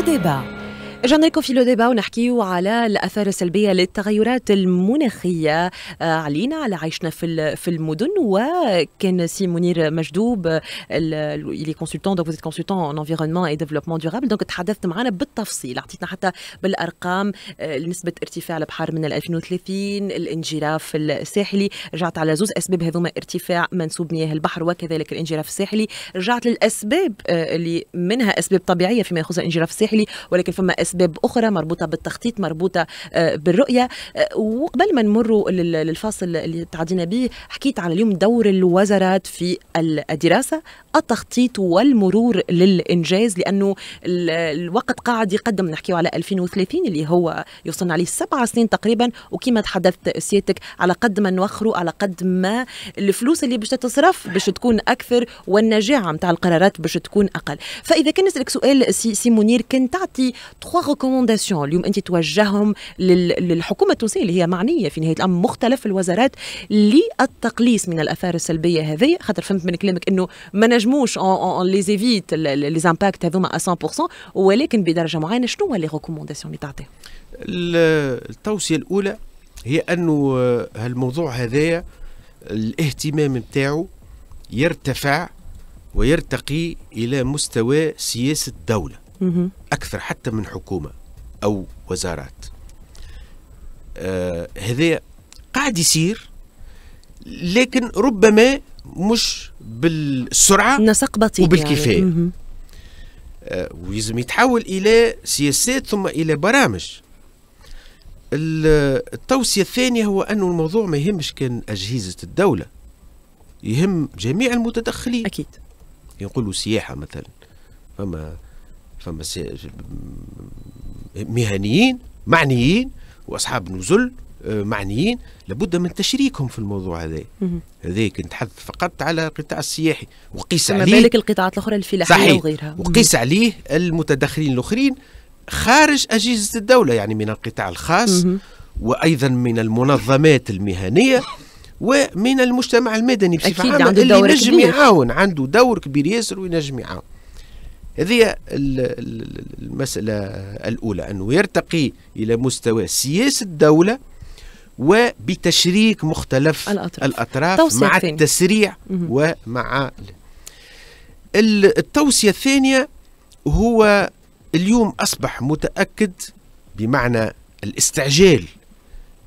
le débat رجعنا لكم في le débat ونحكيو على الأثار السلبية للتغيرات المناخية. آه، علينا على عيشنا في في المدن. وكان سي منير مجدوب اللي consultant donc vous êtes consultant en environnement et développement durable donc تحدثت معنا بالتفصيل. أعطيتنا حتى بالأرقام. آه، نسبة ارتفاع البحر من 2030 الانجراف الساحلي رجعت على زوز أسباب هذوما ارتفاع منسوب مياه البحر وكذلك الانجراف الساحلي رجعت للأسباب آه، اللي منها أسباب طبيعية فيما يخص الانجراف الساحلي ولكن فما أسباب أخرى مربوطة بالتخطيط مربوطة آه، بالرؤية. آه، وقبل ما نمروا للفاصل اللي تعدينا به حكيت على اليوم دور الوزارات في الدراسة التخطيط والمرور للإنجاز لأنه الوقت قاعد يقدم نحكيه على 2030 اللي هو يوصلنا عليه سبع سنين تقريبا. وكما تحدثت سيادتك على قد ما نوخروا على قد ما الفلوس اللي باش تتصرف باش تكون أكثر والنجاعة نتاع القرارات باش تكون أقل. فإذا كان نسألك سؤال سي, سي منير كان تعطي trois recommandations اليوم أنت توجههم للحكومة التونسية اللي هي معنية في نهاية الأمر مختلف الوزارات للتقليص من الاثار السلبية هذه. خاطر فهمت من كلامك إنه ما نجموش on les évite les impacts هذوما 100% ولكن بدرجة معينة شنو هو les recommandations اللي تعطيهم؟ التوصية الأولى هي انه هالموضوع هذايا الاهتمام نتاعو يرتفع ويرتقي إلى مستوى سياسة دولة. أكثر حتى من حكومة أو وزارات. آه هذا قاعد يصير لكن ربما مش بالسرعة نسق بطيء وبالكفاية. يعني. آه ويلزم يتحول إلى سياسات ثم إلى برامج. التوصية الثانية هو انه الموضوع ما يهمش كان أجهزة الدولة يهم جميع المتدخلين. أكيد. يقولوا سياحة مثلا. فما فما مهنيين معنيين وأصحاب نزل آه، معنيين. لابد من تشريكهم في الموضوع هذا. هذا كنت حدث فقط على القطاع السياحي. وقيس عليه بالك القطاعات الأخرى الفلاحية صحيح. وغيرها. وقيس عليه المتدخلين الأخرين خارج أجهزة الدولة يعني من القطاع الخاص وأيضا من المنظمات المهنية ومن المجتمع المدني بصفة عامة اللي ينجم يعاون عنده دور كبير ياسر وينجم يعاون. هذه المسألة الأولى أنه يرتقي إلى مستوى سياسة الدولة وبتشريك مختلف الأطراف, الأطراف مع الثانية. التسريع ومع التوصية الثانية هو اليوم أصبح متأكد بمعنى الاستعجال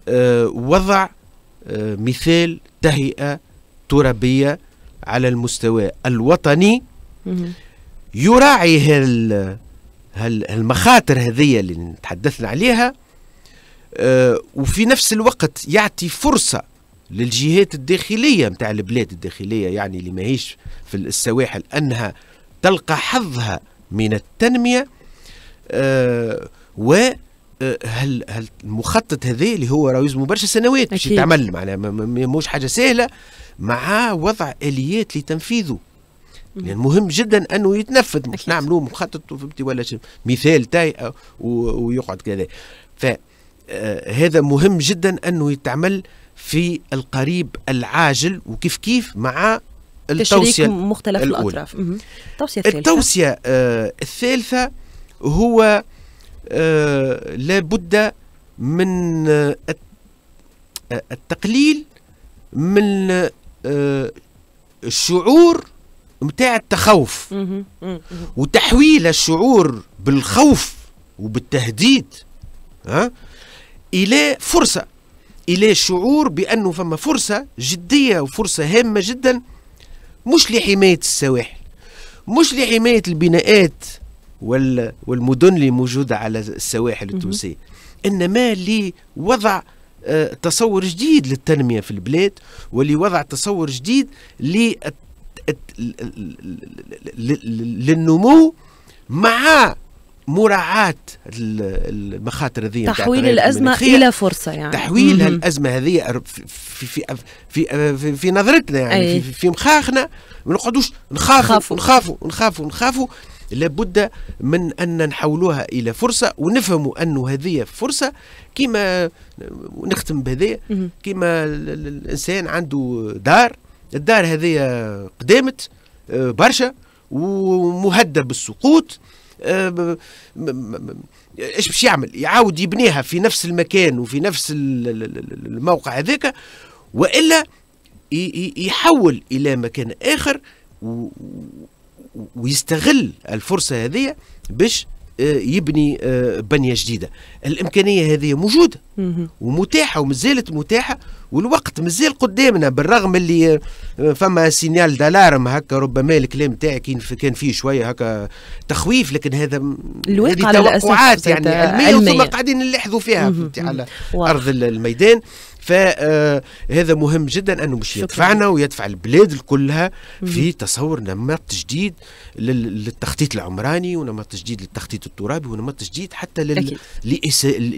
آه، وضع آه، مثال تهيئة ترابية على المستوى الوطني. يراعي هال هالمخاطر هذه اللي تحدثنا عليها أه وفي نفس الوقت يعطي فرصة للجهات الداخلية متاع البلاد الداخلية يعني اللي ماهيش في السواحل أنها تلقى حظها من التنمية أه و آه، هل هل المخطط هذا اللي هو راه يلزمه برشا سنوات باش يتعمل معناها مش حاجة سهلة مع وضع آليات لتنفيذه. لأن مهم جدا أنه يتنفذ. مش نعملوه مخطط فهمتي ولا مثال تاي ويقعد كذا. فهذا آه، مهم جدا أنه يتعمل في القريب العاجل وكيف كيف مع التوصية مختلف الأولى. الأطراف. التوصية الثالثة. التوصية آه الثالثة هو آه لابد من آه التقليل من آه الشعور متاع التخوف. وتحويل الشعور بالخوف وبالتهديد ها إلى فرصة إلى شعور بأنه فما فرصة جدية وفرصة هامة جدا مش لحماية السواحل مش لحماية البناءات والمدن اللي موجودة على السواحل التونسية إنما لوضع آه، تصور جديد للتنمية في البلاد ولوضع تصور جديد للنمو مع مراعاة المخاطر هذه تحويل الأزمة إلى فرصة يعني. تحويل الأزمة هذه في في في في, في نظرتنا يعني في, في مخاخنا ما نقعدوش نخافوا نخافوا. نخافوا نخافوا لابد من أن نحولوها إلى فرصة ونفهموا أنه هذه فرصة كما نختم بهذه كما الإنسان عنده دار الدار هذه قدامت آه، برشا ومهدد بالسقوط إيش باش يعمل؟ يعاود يبنيها في نفس المكان وفي نفس الموقع هذاك وإلا يحول إلى مكان آخر ويستغل الفرصة هذه باش آه، يبني آه، بنية جديدة. الإمكانية هذه موجودة ومتاحة ومازالت متاحة والوقت مازال قدامنا بالرغم اللي آه، فما signal d'alarme هكا ربما الكلام تاعي كان فيه شوية هكا تخويف لكن هذا هذه توقعات يعني علمية وثم قاعدين نلاحظوا فيها على أرض الميدان. فهذا مهم جدا أنه مش يدفعنا ويدفع البلاد كلها في تصور نمط جديد للتخطيط العمراني ونمط جديد للتخطيط الترابي ونمط جديد حتى لل...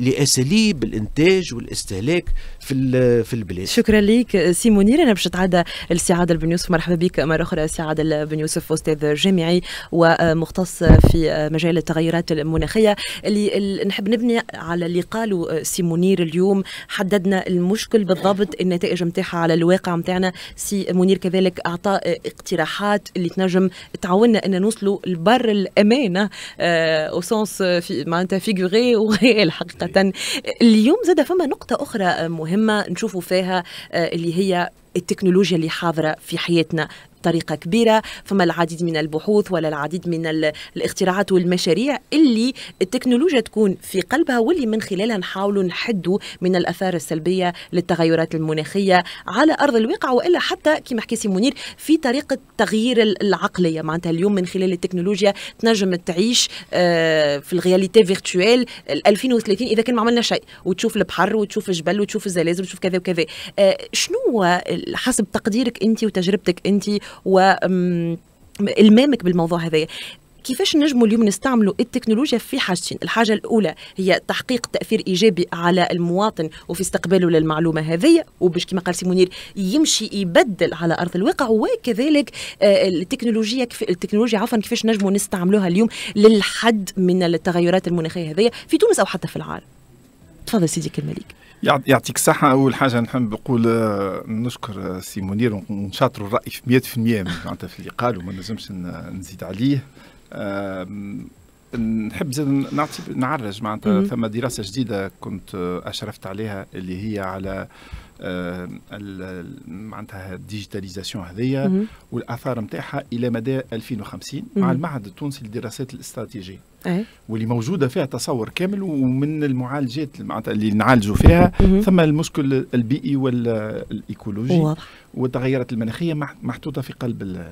لأساليب الإنتاج والاستهلاك في في البلاد. شكرا لك سي منير أنا باش نتعدى لسعادة بن يوسف. مرحبا بك. مرة أخرى سعادة بن يوسف أستاذ جامعي ومختص في مجال التغيرات المناخية. اللي نحب نبني على اللي قالوا سي منير اليوم. حددنا المشكل بالضبط النتائج نتاعها على الواقع نتاعنا سي منير كذلك أعطى اقتراحات اللي تنجم تعاوننا إن نوصلوا لبر الأمان أو سونس في معناتها فيغوري وريال حقيقة. اليوم زاد فما نقطة أخرى مهمة نشوفوا فيها آه، اللي هي التكنولوجيا اللي حاضرة في حياتنا. بطريقه كبيرة فما العديد من البحوث ولا العديد من الاختراعات والمشاريع اللي التكنولوجيا تكون في قلبها واللي من خلالها نحاولوا نحدوا من الآثار السلبية للتغيرات المناخية على أرض الواقع وإلا حتى كما حكي سي منير في طريقة تغيير العقلية. معناتها اليوم من خلال التكنولوجيا تنجم تعيش آه، في ال réalité virtuelle 2030 إذا كان ما عملنا شيء. وتشوف البحر وتشوف الجبل وتشوف الزلازل وتشوف كذا وكذا. آه، شنو حسب تقديرك أنت وتجربتك أنت وإلمامك بالموضوع هذا. كيفاش نجموا اليوم نستعملوا التكنولوجيا في حاجتين؟ الحاجة الأولى هي تحقيق تأثير إيجابي على المواطن وفي استقباله للمعلومة هذه وباش كما قال سي منير يمشي يبدل على أرض الواقع وكذلك آه، التكنولوجيا التكنولوجيا عفوا كيفاش نجموا نستعملوها اليوم للحد من التغيرات المناخية هذه في تونس أو حتى في العالم؟ تفضل سيدي كالمليك يعطيك الصحة. أول حاجة نحب نقول آه، نشكر آه، سي منير ونشاطر الرأي في 100% معناتها في اللي قال وما نجمش نزيد عليه. نحب زاد نعطي نعرج معناتها ثم دراسة جديدة كنت آه، أشرفت عليها اللي هي على معناتها ال digitalisation هذيا والآثار نتاعها إلى مدى 2050 مع المعهد التونسي للدراسات الاستراتيجية. أي. واللي موجودة فيها تصور كامل ومن المعالجات معناتها اللي نعالجوا فيها ثم المشكل البيئي والايكولوجي واضح. والتغيرات المناخية محطوطة في قلب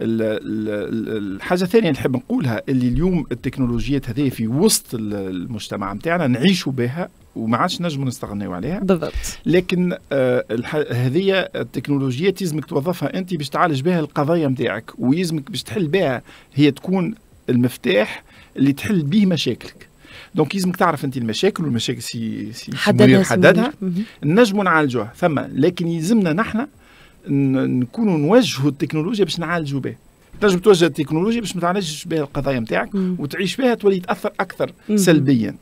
الحاجة الثانية نحب نقولها اللي اليوم التكنولوجيات هذه في وسط المجتمع نتاعنا نعيشوا بها وما عادش نجموا نستغنيوا عليها. بالضبط. لكن آه هذه التكنولوجيات يلزمك توظفها أنت باش تعالج بها القضايا نتاعك ويلزمك باش تحل بها هي تكون المفتاح اللي تحل به مشاكلك. donc يلزمك تعرف أنت المشاكل والمشاكل si si حددها حددها. نجموا نعالجوها. ثم لكن يلزمنا نحن نكونوا نوجهوا التكنولوجيا باش نعالجوا بها. تنجم توجه التكنولوجيا باش ما تعالجش بها القضايا نتاعك وتعيش بها تولي تأثر أكثر سلبيا.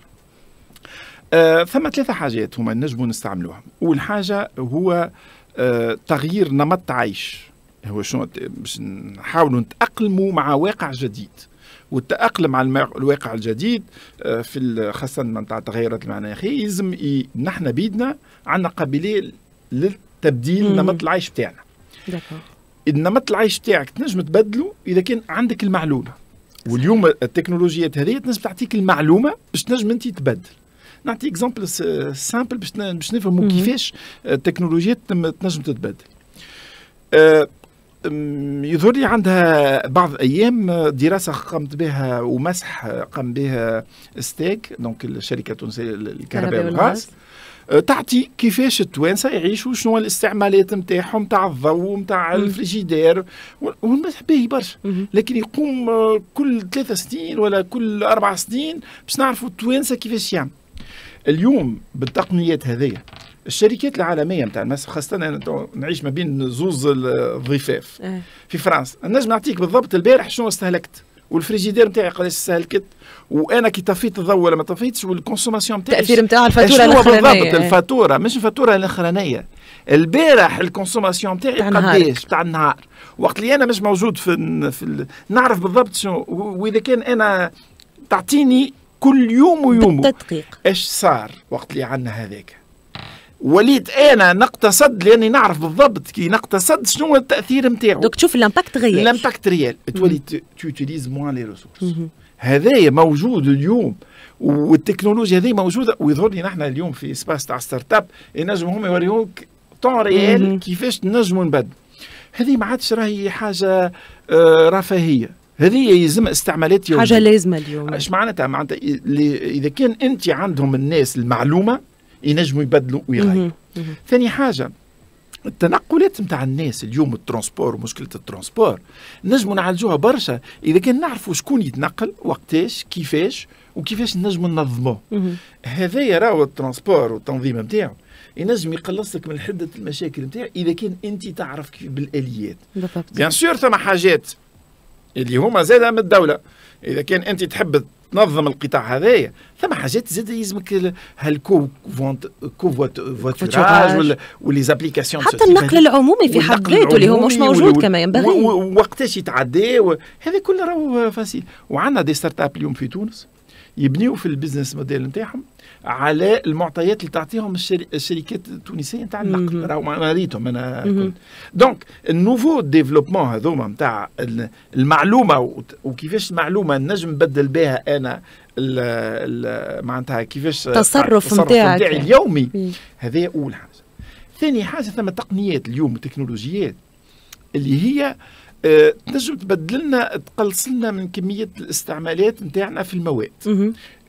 آه ثم ثلاثة حاجات هما نجموا نستعملوها. أول حاجة هو آه تغيير نمط عيش. هو شنو؟ باش نحاولوا نتأقلموا مع واقع جديد. والتأقلم على الواقع الجديد آه في خاصة نتاع التغيرات المناخية يلزم نحن بيدنا عندنا قابلية للتبديل نمط العيش بتاعنا. النمط العيش بتاعك تنجم تبدله إذا كان عندك المعلومة. واليوم التكنولوجيات هذه تنجم تعطيك المعلومة باش تنجم أنت تبدل. نعطي exemple simple باش باش نفهموا كيفاش التكنولوجيا تنجم تتبدل أه يظهر لي عندها بعض أيام دراسة قامت بها ومسح قام بها ستيك donc الشركة التونسية للكهرباء والغاز. تعطي كيفاش التوانسة يعيشوا شنو الاستعمالات نتاعهم تاع الضوء نتاع الفريجيدير والمسح باهي برشا. لكن يقوم كل ثلاثة سنين ولا كل أربع سنين باش نعرفوا التوانسة كيفاش يعمل. اليوم بالتقنيات هذه الشركات العالمية نتاع المسح خاصة أنا نعيش ما بين زوز الضفاف. إيه. في فرنسا. نجم نعطيك بالضبط البارح شنو استهلكت. والفريجيدير نتاعي قداش استهلكت. وأنا كي طفيت الضوء ولا ما طفيتش وال consommation نتاعي التأثير نتاع الفاتورة الأخرانية. بالضبط؟ الفاتورة مش الفاتورة الأخرانية. البارح ال consommation نتاعي. قداش؟ تاع النهار. وقت اللي أنا مش موجود في في نعرف بالضبط شنو. وإذا كان أنا تعطيني كل يوم ويوم. بالتدقيق. إيش صار وقت اللي عندنا هذاك وليت أنا نقتصد لأني نعرف بالضبط كي نقتصد شنو هو التأثير نتاعو. donc تشوف الامباكت غير الامباكت ريال تولي تيوتيليز موان لي ريسورس. هذايا موجود اليوم والتكنولوجيا هذه موجودة ويظهر لي نحن اليوم في espace تاع start-up ينجموا هم يوريوك temps. réel كيفاش نجموا نبدل هذه ما عادش راهي حاجة آه، رفاهية. هذه يلزم استعمالات يومية. حاجة لازمة اليوم. إيش معناتها؟ معناتها اذا كان أنت عندهم الناس المعلومة ينجموا يبدلوا ويغيروا. ثاني حاجة التنقلات نتاع الناس اليوم ال transport ومشكلة ال transport نجموا نعالجوها برشا. إذا كان نعرفوا شكون يتنقل وقتاش كيفاش وكيفاش نجموا ننظموه. هذايا راهو ال transport والتنظيم نتاعو ينجم يقلصك من حدة المشاكل نتاعو إذا كان أنت تعرف كيف بالآليات. بالضبط. bien sûr ثم حاجات. اللي هما زادة من الدولة. إذا كان أنت تحب تنظم القطاع هذايا ثم حاجات زاد يلزمك ال- هالكو covoiturage و les applications حتى النقل العمومي في حد ذاته اللي هو مش موجود كما ينبغي وقتاش يتعدى هذا كله راهو facile. وعندنا des start-up اليوم في تونس يبنيو في ال business model نتاعهم. على المعطيات اللي تعطيهم. الشركات التونسية نتاع النقل. راهو ما ريتهم أنا. كنت donc ال nouveaux développements هذوما نتاع ال- المعلومة وكيفاش المعلومة نجم نبدل بها أنا معناتها كيفاش التصرف. نتاعي اليومي. هذه أول حاجة ثاني حاجة ثم تقنيات اليوم وتكنولوجيات اللي هي آه، تنجم تبدل لنا تقلص لنا من كمية الاستعمالات نتاعنا في المواد.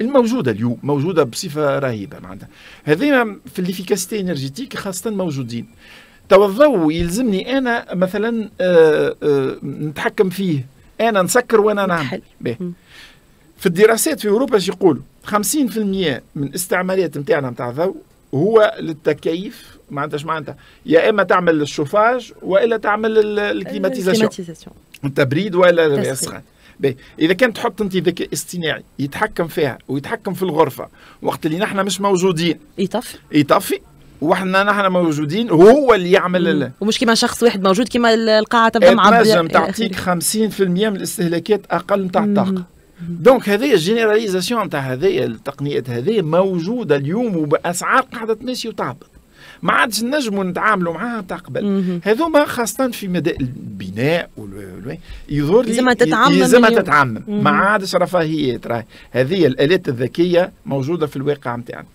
الموجودة اليوم موجودة بصفة رهيبة معناتها. هذين في ال l'efficacité énergétique خاصة موجودين. توا الضوء يلزمني أنا مثلا آه، آه، نتحكم فيه. أنا نسكر وأنا نعمل. في الدراسات في أوروبا يقولوا 50% من استعمالات نتاعنا نتاع الضوء هو للتكييف معناتها معناتها. يا إما تعمل الشوفاج وإلا تعمل ال- ال climatisation. التبريد ولا. السخان إذا كان تحط أنت ذكاء اصطناعي يتحكم فيها ويتحكم في الغرفة وقت اللي نحن مش موجودين. يطفي. يطفي وإحنا نحن موجودين هو اللي يعمل ال- ومش كيما شخص واحد موجود كيما القاعة تبدا معبيه تنجم تعطيك آخره. 50% من الاستهلاكات أقل نتاع. الطاقة. donc هذه ال généralisation نتاع هذه التقنيات هذه موجودة اليوم وبأسعار قاعدة تمشي وتهبط. ما عادش نجموا نتعاملوا معاها تاع قبل. هذوما خاصة في مدى البناء يظهر لي يلزمها تتعمم اليوم. تتعمم. مم. ما عادش رفاهيات راهي. هذه الآلات الذكية موجودة في الواقع نتاعنا.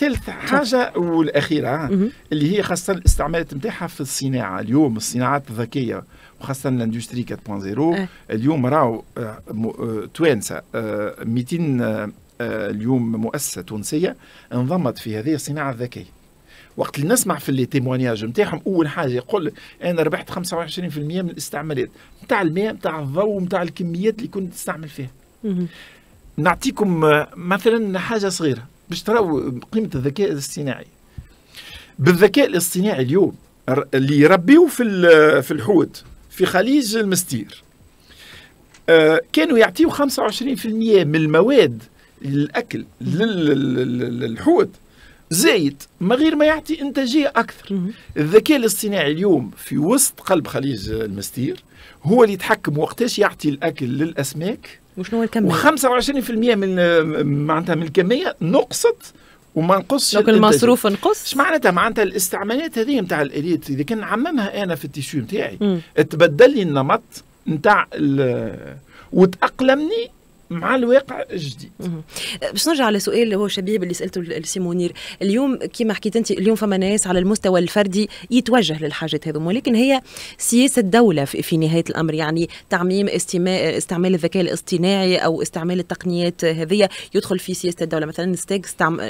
ثالث حاجة والأخيرة ها، مهم. اللي هي خاصة الاستعمالات نتاعها في الصناعة. اليوم الصناعات الذكية وخاصة الاندستري 4.0 آه. اليوم راهو آه، آه، توانسة آه، 200 آه، اليوم مؤسسة تونسية انضمت في هذه الصناعة الذكية وقت اللي نسمع في اللي تيمونياج نتاعهم أول حاجة يقول أنا ربحت 25% من الاستعمالات نتاع الماء نتاع الضوء نتاع الكميات اللي كنت تستعمل فيها. نعطيكم مثلا حاجة صغيرة باش تراو قيمة الذكاء الاصطناعي بالذكاء الاصطناعي اليوم اللي يربيو في في الحوت في خليج المستير. آه، كانوا يعطيو 25% من المواد للاكل لل- لل- للحوت. زايد ما غير ما يعطي إنتاجية أكثر. الذكاء الاصطناعي اليوم في وسط قلب خليج المستير هو اللي يتحكم وقتاش يعطي الأكل للأسماك. وشنو هو الكمية؟ و25% من معناتها من الكمية نقصت وما نقصش الإنتاج. المصروف نقص إيش معناتها معناتها الاستعمالات هذه نتاع الإليت إذا كان نعممها أنا في التيشو نتاعي. تبدل لي النمط نتاع ال- وتأقلمني مع الواقع الجديد. باش نرجع على سؤال اللي هو شبيب اللي سألته لسي منير. اليوم كما حكيت أنت اليوم فما ناس على المستوى الفردي يتوجه للحاجات هذوما ولكن هي سياسة دولة في, نهاية الأمر. يعني تعميم استماع استعمال الذكاء الاصطناعي أو استعمال التقنيات هذه يدخل في سياسة الدولة مثلا ستيك استعم...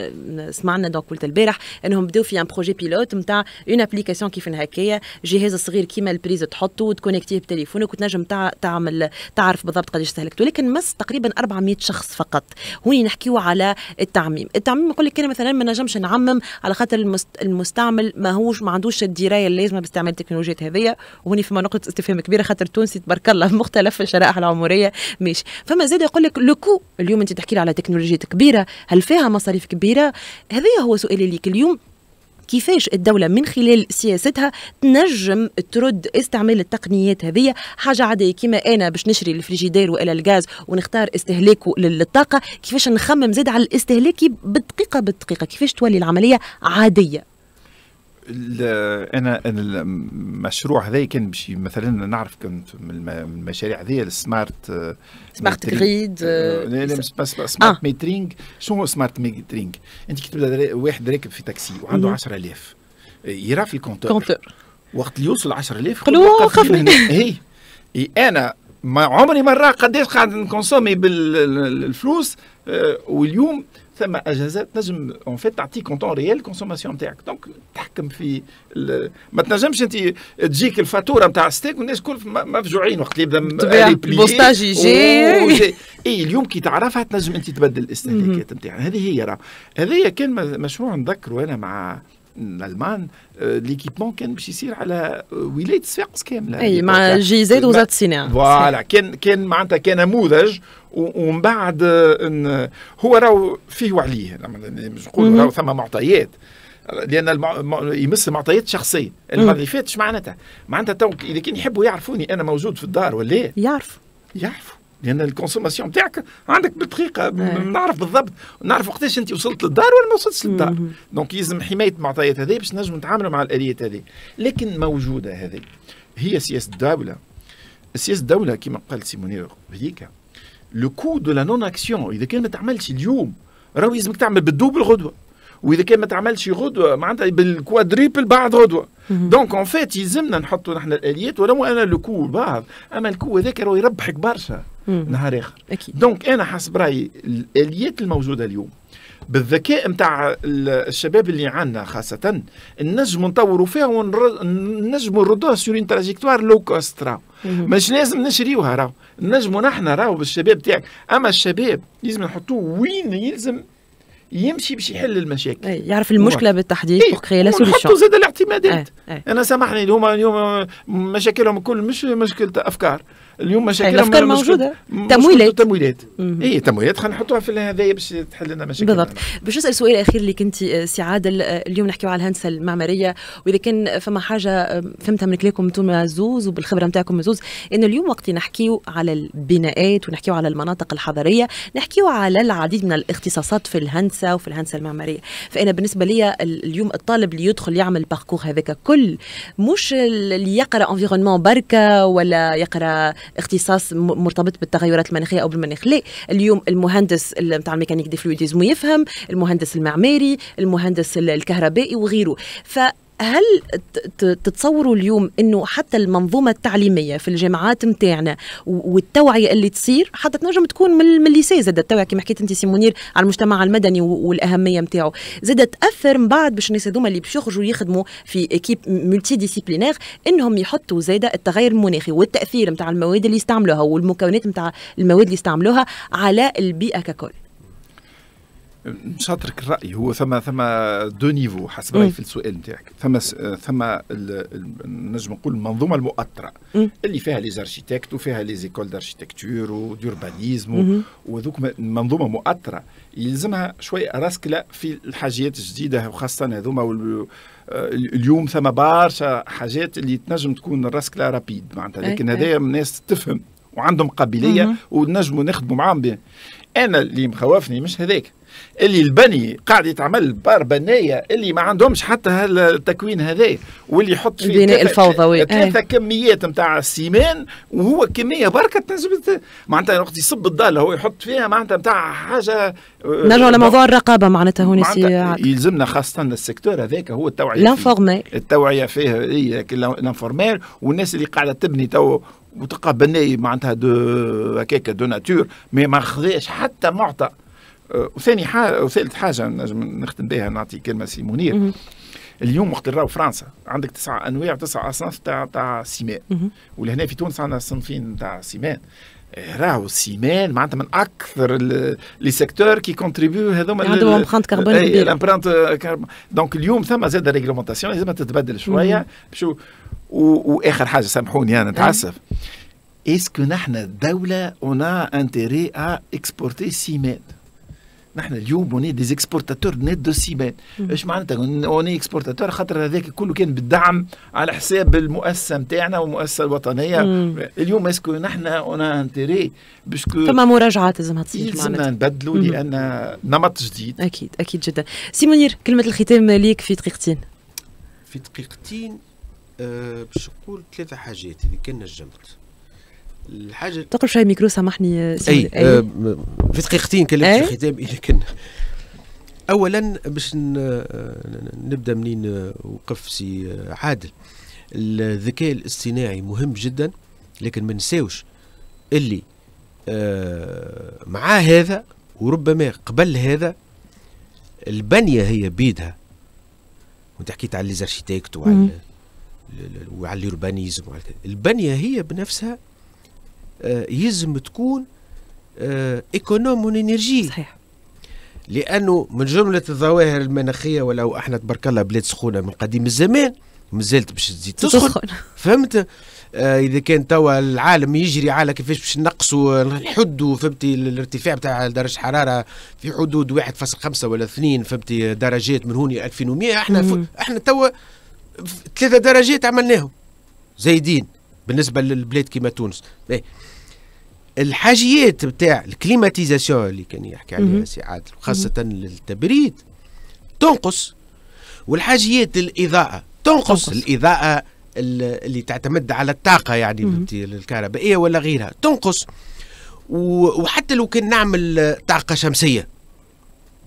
سمعنا donc قلت البارح أنهم بدأوا في un projet pilote نتاع une application كيف هكايا جهاز صغير كيما ال prise تحطه وت connectيه بتليفونك وتنجم تع... تعمل تعرف بالضبط قداش استهلكت ولكن مس تقريبا 400 شخص فقط. هوني نحكيو على التعميم. التعميم يقول لك أنا مثلا ما نجمش نعمم على خاطر المست... المستعمل ما هوش ما عندوش الدراية اللازمة باستعمال التكنولوجيات هذيا وهوني فما نقطة استفهام كبيرة خاطر تونسي تبارك الله مختلف الشرائح العمرية. ماشي فما زاد يقول لك لو كو اليوم أنت تحكي على تكنولوجيات كبيرة هل فيها مصاريف كبيرة؟ هذا هو سؤالي ليك. اليوم كيفاش الدولة من خلال سياستها تنجم ترد استعمال التقنيات هذه؟ حاجة عادية كيما أنا باش نشري الفريجيدير والا الغاز ونختار استهلاكه للطاقة كيفاش نخمم زاد على الاستهلاكي بالدقيقه بالدقيقه كيفاش تولي العملية عادية؟ أنا المشروع هذا كان باش مثلا نعرف كنت من المشاريع هذه ال smart smart grid smart metering. شنو هو smart metering؟ أنت كي تبدأ واحد راكب في تاكسي وعنده 10000 يرى في الكونتور. كونتور. وقت اللي يوصل 10000 قالوا خفني. هي أنا ما عمري مرة قداش قاعد نكونسومي بالفلوس واليوم ثم اجازات نجم اون فيت تعطيك اون طون ريال الكونسوماسيون نتاعك. دونك تحكم في ما تنجمش أنت تجيك الفاتورة نتاع ستيك والناس الكل مفجوعين وقت اللي يبدا البوستاج يجي. إي اليوم كي تعرفها تنجم أنت تبدل الاستهلاكات نتاعها هذه هي راه. هذه كان مشروع نذكره أنا مع الألمان l'équipement كان باش يصير على ولاية صفاقس كاملة. أي مع GIZ وزارة الصناعة. voilà كان كان معناتها كان نموذج ومن بعد هو راهو فيه وعليه. مش نقول راهو ثم معطيات. لأن الم... يمس معطيات شخصيه المره اللي فاتت معناتها؟ معناتها تو إذا كان يحبوا يعرفوني أنا موجود في الدار ولا يعرف يعرفوا. لأن ال consommation بتاعك عندك بالدقيقه نعرف بالضبط. نعرف وقتاش أنت وصلت للدار ولا ما وصلتش للدار. donc يلزم حماية المعطيات هذه باش نجم نتعاملوا مع الآليات هذه لكن موجودة هذه هي سياسة الدولة سياسة الدولة كما قال سي منير هيك le coût de la non-action إذا كان ما تعملش اليوم راهو يلزمك تعمل بال double غدوة. وإذا كان ما تعملش غدوة معناتها بال quadruple بعد غدوة. donc en fait يلزمنا نحطوا نحن الآليات ولو أنا le coût بعض أما ال coût هذاك راهو يربحك برشا نهار آخر. أكيد. donc أنا حسب رأيي الآليات الموجودة اليوم بالذكاء نتاع الشباب اللي عندنا خاصة نجموا نطوروا فيها ونجموا نردوها sur une trajectoire low cost راهو مش لازم نشريوها راهو. نجموا نحن راهو بالشباب تاعك. أما الشباب لازم نحطوه وين يلزم يمشي باش يحل المشاكل. يعرف المشكلة بالتحديد pour créer la solution زاد الاعتمادات. أي. أي. أنا سامحني هما اليوم مشاكلهم الكل مش مشكلة أفكار. اليوم مشاكل الأفكار موجودة. تمويلات. تمويلات. اي تمويلات. خلينا نحطوها في هذايا باش تحل لنا مشاكل بالضبط. باش نسأل سؤال أخير اللي كنت آه، سي عادل آه، اليوم نحكيو على الهندسة المعمارية. وإذا كان فما حاجة فهمتها من كلامكم أنتم زوز وبالخبرة نتاعكم زوز انه اليوم وقت نحكيو على البناءات ونحكيو على المناطق الحضرية نحكيو على العديد من الاختصاصات في الهندسة وفي الهندسة المعمارية. فأنا بالنسبة لي اليوم الطالب اللي يدخل يعمل parcours هذاك كل مش اللي يقرأ environnement بركة ولا يقرأ اختصاص مرتبط بالتغيرات المناخية أو بالمناخ. لا اليوم المهندس نتاع ال mécanique des fluides يلزم يفهم المهندس المعماري المهندس الكهربائي وغيره. ف هل تتصوروا اليوم إنه حتى المنظومة التعليمية في الجامعات نتاعنا والتوعية اللي تصير حتى تنجم تكون من ال lycée؟ زاد التوعية كما حكيت أنت سي منير على المجتمع المدني والأهمية نتاعو زاد تاثر من بعد باش الناس هذوما اللي باش يخرجوا يخدموا في équipe multidisciplinaire إنهم يحطوا زاد التغير المناخي والتأثير نتاع المواد اللي يستعملوها والمكونات نتاع المواد اللي يستعملوها على البيئة ككل. شاطرك الرأي هو ثم ثم deux niveaux حسب رايي في السؤال نتاعك. ثم ثم نجم نقول المنظومة المؤطرة اللي فيها les architectes وفيها les écoles d'architecture و d'urbanisme وذوك منظومة مؤطرة يلزمها شوية راسكله في الحاجات الجديدة وخاصة هذوما اليوم ثم برشا حاجات اللي تنجم تكون راسكله رابيد معناتها. لكن هذايا الناس تفهم وعندهم قابلية ونجموا نخدموا معاهم أنا اللي مخوفني مش هذاك. اللي البني قاعد يتعمل بار بنايه اللي ما عندهمش حتى التكوين هذا واللي يحط فيه البناء الفوضوي ثلاثة إيه. كميات نتاع السيمان وهو كمية بركة تنجم معناتها وقت يصب ال dalle هو يحط فيها معناتها نتاع حاجة آه، نرجع لموضوع الرقابة معناتها هون يلزمنا خاصة ال secteur هذاك هو التوعية التوعية فيه هي l'informel والناس اللي قاعدة تبني تو وتلقى بناي معناتها دو هكاك de nature mais ما خذاش حتى معطى. وثاني حاجة وثالث حاجة نجم نختم بها نعطي كلمة سي منير. اليوم وقت نراو فرنسا عندك تسعة أنواع وتسعة اصناف تاع تاع ciment. ولهنا في تونس عندنا صنفين تاع ciment. راهو ال ciment معناتها من أكثر les secteurs qui contribuent هذوما عندهم empreinte carbone كبيرة. ال empreinte donc اليوم ثم زاد réglementation لازم تتبدل شوية. بشو وآخر حاجة سامحوني أنا نتعسف. est-ce que نحن الدولة ont intérêt à exporter ciment نحن اليوم on est des exportateurs nets de ciment إيش معناتها؟ on est exportateur خاطر هذاك كله كان بالدعم على حساب المؤسسة نتاعنا والمؤسسة الوطنية. مم. اليوم est-ce que نحن ont intérêt باش فما مراجعات لازمها تصير لازمنا نبدلوا لأن نمط جديد. أكيد أكيد جدا. سي منير كلمة الختام ليك في دقيقتين. في دقيقتين أه باش نقول ثلاثة حاجات اذا كان نجمت الحاجة تقرب شوي ميكرو سامحني أي, أي. آه في دقيقتين كلمت في الختام اذا كان اولا باش نبدأ منين وقف سي عادل. الذكاء الاصطناعي مهم جدا لكن ما نساوش اللي آه مع هذا وربما قبل هذا البنية هي بيدها. وانت حكيت على les architectes وعلى وعلى ال urbanisme وعلى البنية هي بنفسها آه يلزم تكون آه إيكونوم من إنرجي. صحيح. لأنه من جملة الظواهر المناخية ولو أحنا تبارك الله بلاد سخونة من قديم الزمان مازالت باش تزيد تسخن. فهمت؟ آه إذا كان توا العالم يجري على كيفاش باش نقصوا نحدوا فهمتي الارتفاع بتاع درجة حرارة في حدود 1.5 ولا 2 فهمتي درجات من هوني 2100 إحنا إحنا توا ثلاثة درجات عملناهم. زايدين بالنسبة للبلاد كيما تونس. إيه. الحاجيات بتاع ال climatisation اللي كان يحكي عليها سي عادل خاصة للتبريد تنقص. والحاجيات الإضاءة تنقص, تنقص. الإضاءة اللي تعتمد على الطاقة يعني الكهربائية ولا غيرها تنقص. وحتى لو كان نعمل طاقة شمسية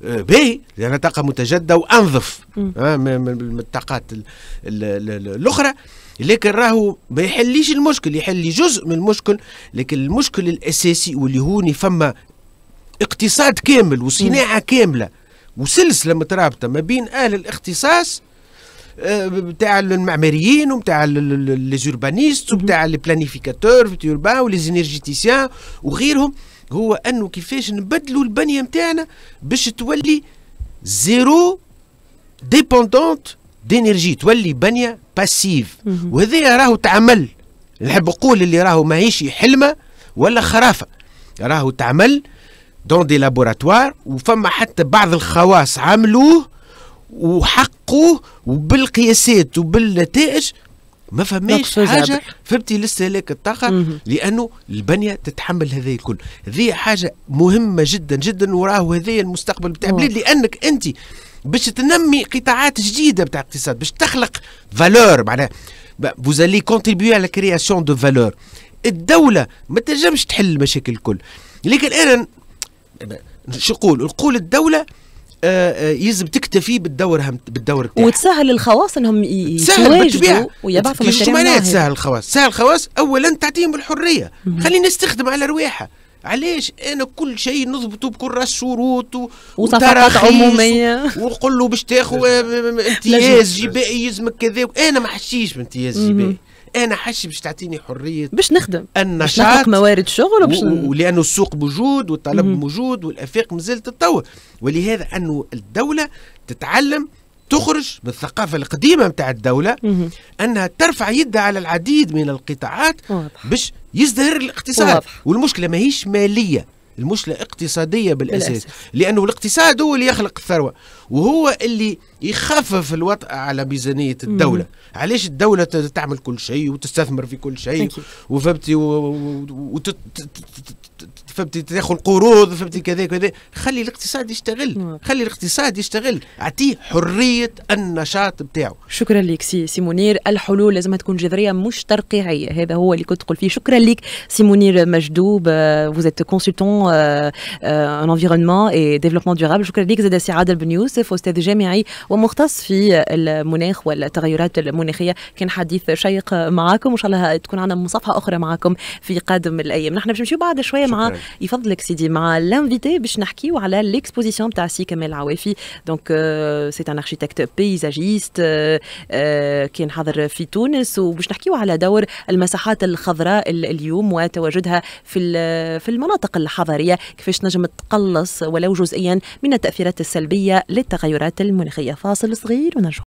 باهي لأنها طاقة متجددة وأنظف آه، من الطاقات الأخرى. لكن راهو ما يحليش المشكل يحل جزء من المشكل لكن المشكل الأساسي واللي هوني فما اقتصاد كامل وصناعة كاملة وسلسلة مترابطة ما بين أهل الاختصاص بتاع المعماريين وبتاع les urbanistes وبتاع ال planificateurs في و les énergéticiens وغيرهم. هو أنه كيفاش نبدلوا البنية نتاعنا باش تولي zéro dépendance d'énergie تولي بنية passive وهذا راهو تعمل. نحب نقول اللي راهو ماهيش حلمة ولا خرافة. راهو تعمل dans des laboratoires وفما حتى بعض الخواص عملوه وحقوه وبالقياسات وبالنتائج ما فماش حاجة فهمتي؟ لاستهلاك الطاقة لأنه البنية تتحمل هذا الكل. هذه حاجة مهمة جدا جدا وراهو هذا المستقبل بتاع البلاد لأنك أنت باش تنمي قطاعات جديدة بتاع الاقتصاد باش تخلق فالور معناها vous allez contribuer à la création de valeur. الدولة ما تنجمش تحل المشاكل الكل. لكن أنا شو نقول؟ نقول الدولة آه، يلزم تكتفي بالدور هم بالدور بتاعها وتسهل الخواص إنهم يتواجدوا ويبعثوا مشاريع تسهل الخواص. سهل الخواص اولا تعطيهم الحريه خلينا نستخدم على رواحها علاش؟ أنا كل شيء نضبطه بكل شروط وصفقات عمومية. ونقول له باش تاخذ امتياز جبائي يلزمك كذا. أنا ما حشيش بامتياز جبائي. أنا حش باش تعطيني حرية باش نخدم. باش موارد شغل وباش و... ولأنه السوق موجود والطلب موجود والأفاق مازالت تتطور. ولهذا أنه الدولة تتعلم تخرج من الثقافة القديمة متاع الدولة أنها ترفع يدها على العديد من القطاعات باش يزدهر الاقتصاد. واضح. والمشكلة ماهيش مالية المشكلة اقتصادية بالأساس. بالأسف. لأنه الاقتصاد هو اللي يخلق الثروة. وهو اللي يخفف الوطأ على ميزانية الدولة مم. علاش الدولة تعمل كل شيء وتستثمر في كل شيء وفهمتي وتت... فهمتي تاخذ قروض فهمتي كذا كذا. خلي الاقتصاد يشتغل. نعم. خلي الاقتصاد يشتغل. اعطيه حرية النشاط بتاعه. شكرا لك سي سي منير. الحلول لازم تكون جذرية مش ترقيعية. هذا هو اللي كنت تقول فيه. شكرا لك سي منير مجدوب. Vous êtes consultant en environnement et développement durable. شكرا لك زاد سي عادل بن يوسف أستاذ جامعي ومختص في المناخ والتغيرات المناخية. كان حديث شيق معكم وإن شاء الله تكون عندنا مصافحة أخرى معكم في قادم الأيام. نحن باش نمشيو بعد شوية مع يفضلك سيدي مع l'invité باش نحكيو على l'exposition تاع سي كمال عوافي donc c'est un architecte paysagiste كان حاضر في تونس. وباش نحكيو على دور المساحات الخضراء اليوم وتواجدها في في المناطق الحضرية. كيفاش نجم تقلص ولو جزئيا من التأثيرات السلبية للتغيرات المناخية. فاصل صغير ونرجع.